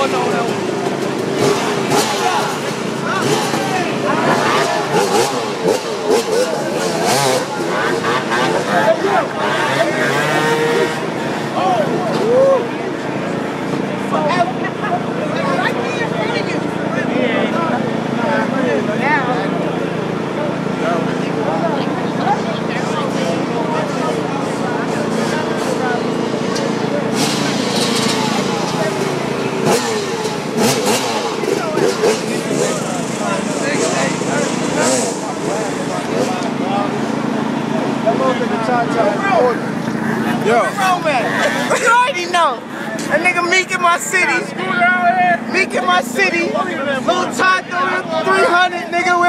boa não, não. Yo. You already know. A nigga Meek in my city. Meek in my city. Little Taco 300, nigga. We